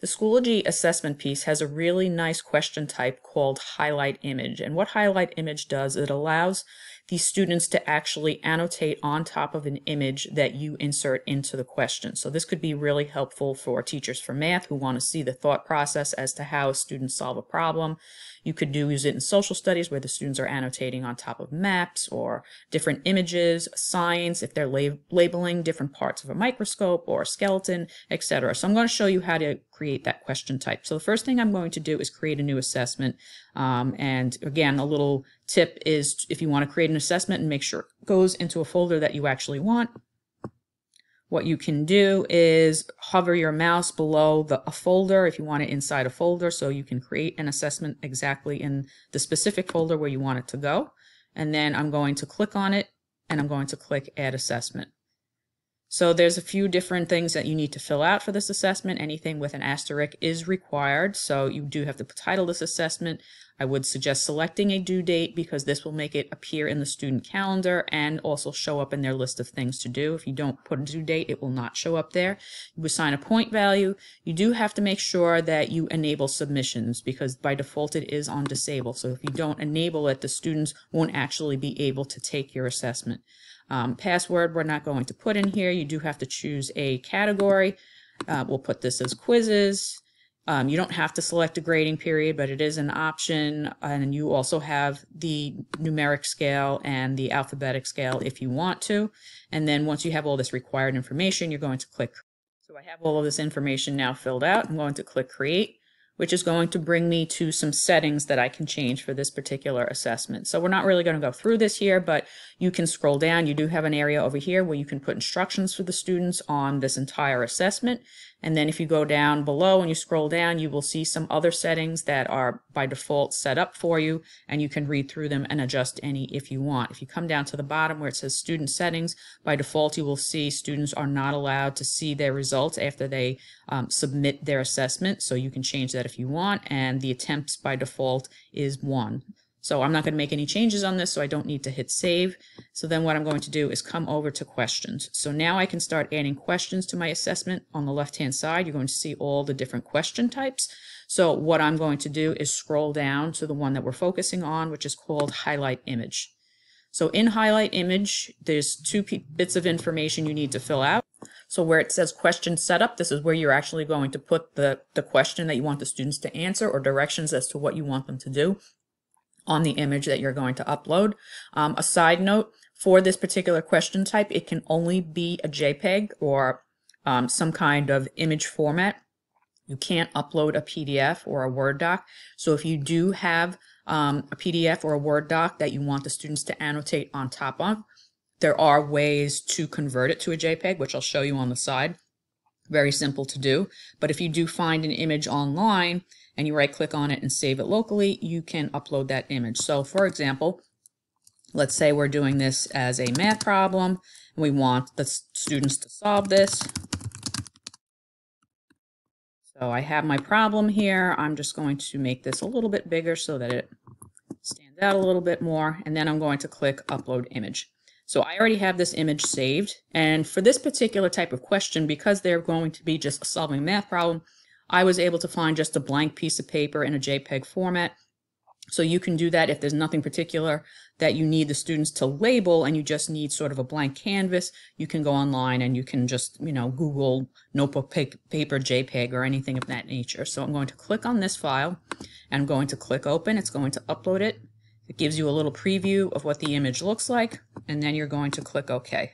The Schoology assessment piece has a really nice question type called highlight image. And what highlight image does, it allows the students to actually annotate on top of an image that you insert into the question. So this could be really helpful for teachers for math who want to see the thought process as to how students solve a problem. You could do use it in social studies where the students are annotating on top of maps or different images, science, if they're lab labeling different parts of a microscope or a skeleton, etc. So I'm going to show you how to create that question type. So the first thing I'm going to do is create a new assessment. Um, and again, a little tip is if you want to create an assessment and make sure it goes into a folder that you actually want, what you can do is hover your mouse below the, a folder if you want it inside a folder so you can create an assessment exactly in the specific folder where you want it to go. And then I'm going to click on it and I'm going to click Add Assessment. So there's a few different things that you need to fill out for this assessment. Anything with an asterisk is required. So you do have to title this assessment. I would suggest selecting a due date because this will make it appear in the student calendar and also show up in their list of things to do. If you don't put a due date, it will not show up there. You assign a point value. You do have to make sure that you enable submissions because by default it is on disable. So if you don't enable it, the students won't actually be able to take your assessment. Um, password we're not going to put in here. You do have to choose a category. Uh, we'll put this as quizzes. Um, you don't have to select a grading period, but it is an option. And you also have the numeric scale and the alphabetic scale if you want to. And then once you have all this required information, you're going to click. So I have all of this information now filled out. I'm going to click create which is going to bring me to some settings that I can change for this particular assessment. So we're not really going to go through this here, but you can scroll down. You do have an area over here where you can put instructions for the students on this entire assessment. And then if you go down below and you scroll down, you will see some other settings that are by default set up for you, and you can read through them and adjust any if you want. If you come down to the bottom where it says student settings, by default you will see students are not allowed to see their results after they um, submit their assessment, so you can change that if you want, and the attempts by default is one. So I'm not going to make any changes on this, so I don't need to hit save. So then what I'm going to do is come over to questions. So now I can start adding questions to my assessment. On the left-hand side, you're going to see all the different question types. So what I'm going to do is scroll down to the one that we're focusing on, which is called highlight image. So in highlight image, there's two bits of information you need to fill out. So where it says question setup, this is where you're actually going to put the, the question that you want the students to answer or directions as to what you want them to do on the image that you're going to upload. Um, a side note, for this particular question type, it can only be a JPEG or um, some kind of image format. You can't upload a PDF or a Word doc. So if you do have um, a PDF or a Word doc that you want the students to annotate on top of, there are ways to convert it to a JPEG, which I'll show you on the side. Very simple to do. But if you do find an image online and you right click on it and save it locally, you can upload that image. So for example, let's say we're doing this as a math problem and we want the students to solve this. So I have my problem here. I'm just going to make this a little bit bigger so that it stands out a little bit more. And then I'm going to click upload image. So I already have this image saved. And for this particular type of question, because they're going to be just solving a math problem, I was able to find just a blank piece of paper in a JPEG format. So you can do that if there's nothing particular that you need the students to label and you just need sort of a blank canvas. You can go online and you can just, you know, Google notebook paper JPEG or anything of that nature. So I'm going to click on this file and I'm going to click open. It's going to upload it. It gives you a little preview of what the image looks like and then you're going to click OK.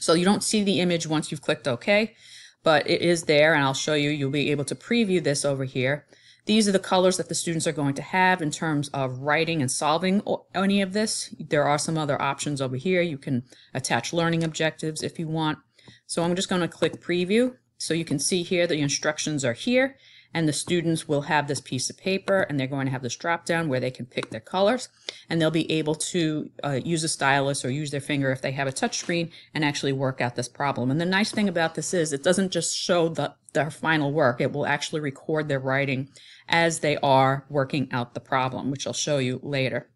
So you don't see the image once you've clicked OK but it is there and I'll show you, you'll be able to preview this over here. These are the colors that the students are going to have in terms of writing and solving any of this. There are some other options over here. You can attach learning objectives if you want. So I'm just going to click preview. So you can see here the instructions are here and the students will have this piece of paper and they're going to have this drop down where they can pick their colors and they'll be able to uh, use a stylus or use their finger if they have a touch screen and actually work out this problem. And the nice thing about this is it doesn't just show the, their final work, it will actually record their writing as they are working out the problem, which I'll show you later.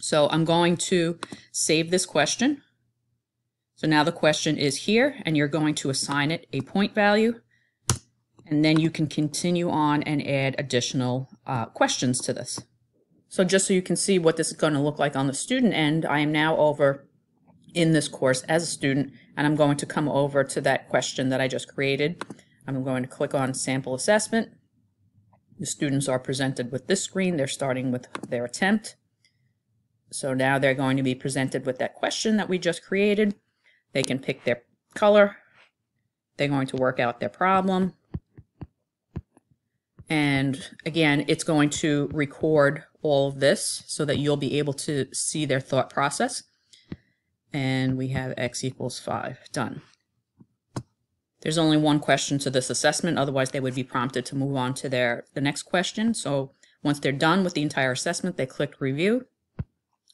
So I'm going to save this question. So now the question is here and you're going to assign it a point value And then you can continue on and add additional uh, questions to this. So just so you can see what this is going to look like on the student end, I am now over in this course as a student, and I'm going to come over to that question that I just created. I'm going to click on sample assessment. The students are presented with this screen. They're starting with their attempt. So now they're going to be presented with that question that we just created. They can pick their color. They're going to work out their problem. And again, it's going to record all of this so that you'll be able to see their thought process. And we have x equals 5. Done. There's only one question to this assessment, otherwise they would be prompted to move on to their the next question. So once they're done with the entire assessment, they click review,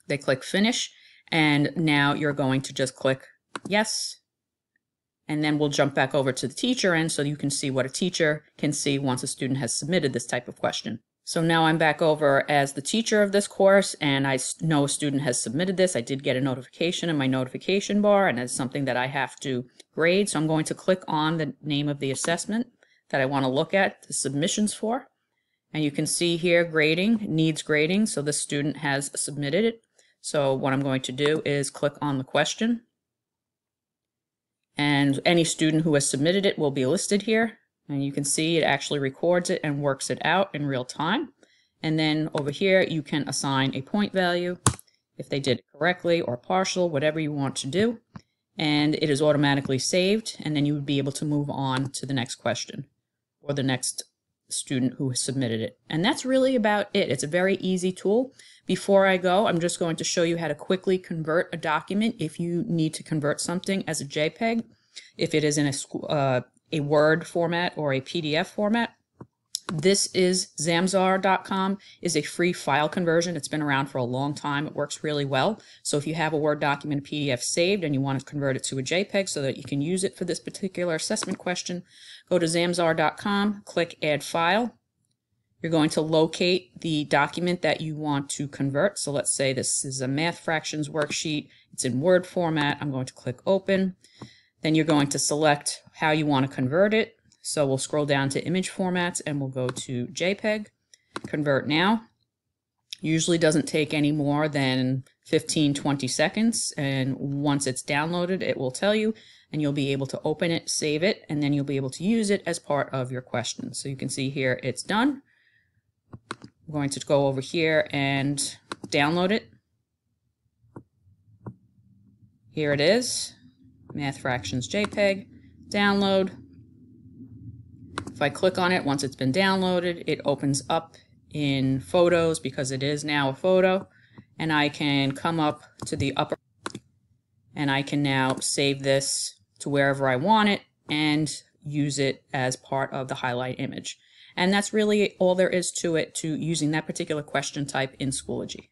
they click finish, and now you're going to just click yes, and then we'll jump back over to the teacher end so you can see what a teacher can see once a student has submitted this type of question. So now I'm back over as the teacher of this course and I know a student has submitted this. I did get a notification in my notification bar and it's something that I have to grade. So I'm going to click on the name of the assessment that I want to look at the submissions for. And you can see here grading, needs grading. So the student has submitted it. So what I'm going to do is click on the question and any student who has submitted it will be listed here. And you can see it actually records it and works it out in real time. And then over here, you can assign a point value if they did it correctly or partial, whatever you want to do. And it is automatically saved. And then you would be able to move on to the next question or the next student who submitted it. And that's really about it. It's a very easy tool. Before I go, I'm just going to show you how to quickly convert a document if you need to convert something as a JPEG, if it is in a, uh, a Word format or a PDF format. This is Zamzar.com is a free file conversion. It's been around for a long time. It works really well. So if you have a Word document PDF saved and you want to convert it to a JPEG so that you can use it for this particular assessment question, go to Zamzar.com, click Add File. You're going to locate the document that you want to convert. So let's say this is a math fractions worksheet. It's in Word format. I'm going to click Open. Then you're going to select how you want to convert it. So we'll scroll down to image formats and we'll go to JPEG, convert now. Usually doesn't take any more than 15, 20 seconds. And once it's downloaded, it will tell you and you'll be able to open it, save it, and then you'll be able to use it as part of your question. So you can see here it's done. I'm going to go over here and download it. Here it is, Math Fractions JPEG, download. If I click on it, once it's been downloaded, it opens up in photos because it is now a photo. And I can come up to the upper and I can now save this to wherever I want it and use it as part of the highlight image. And that's really all there is to it to using that particular question type in Schoology.